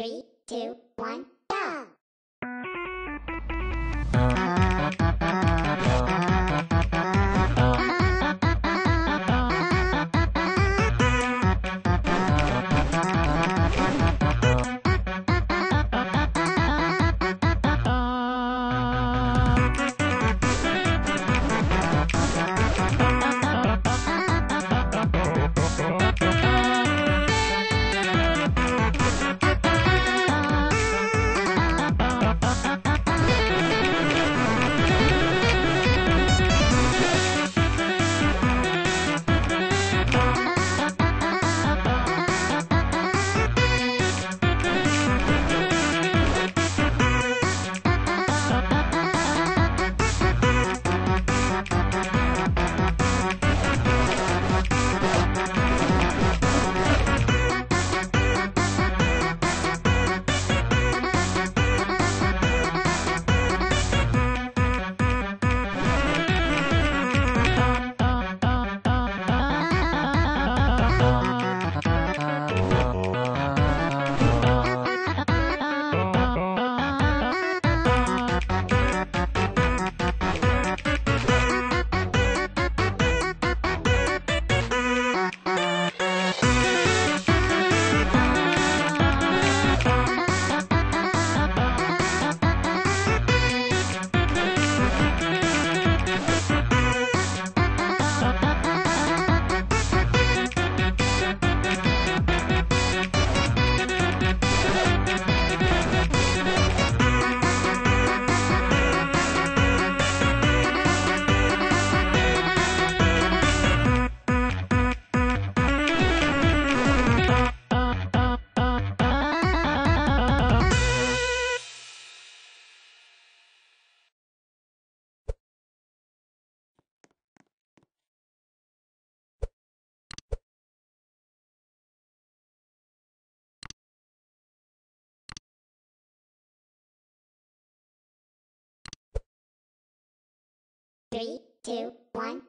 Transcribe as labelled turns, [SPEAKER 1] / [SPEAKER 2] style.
[SPEAKER 1] Three, two, one, go! Three, two, one,